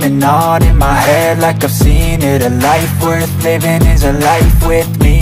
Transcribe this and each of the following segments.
And on in my head like I've seen it. A life worth living is a life with me.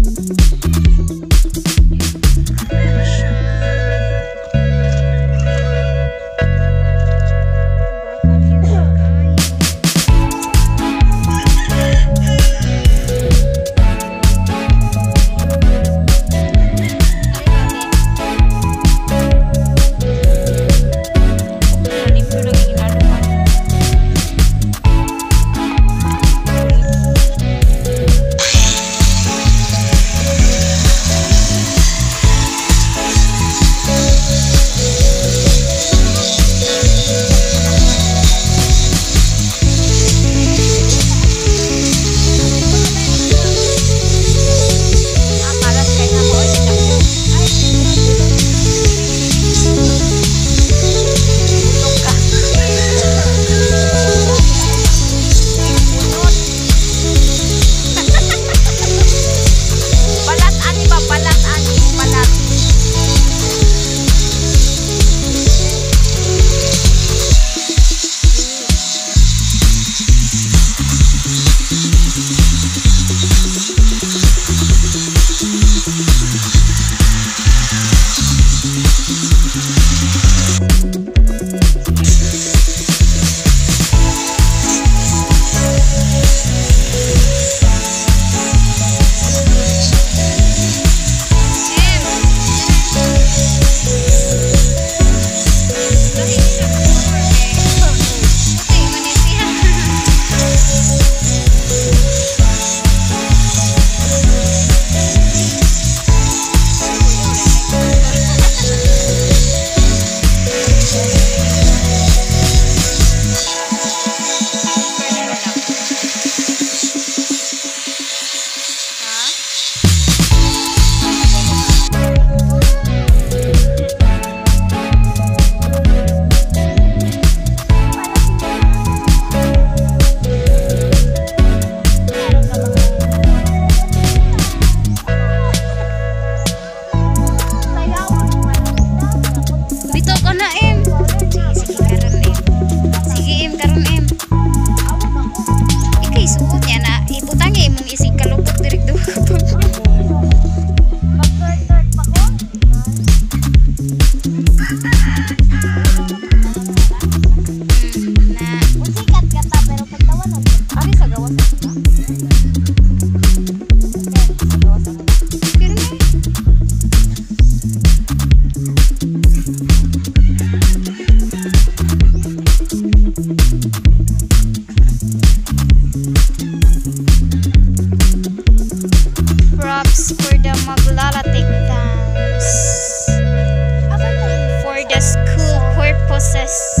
this.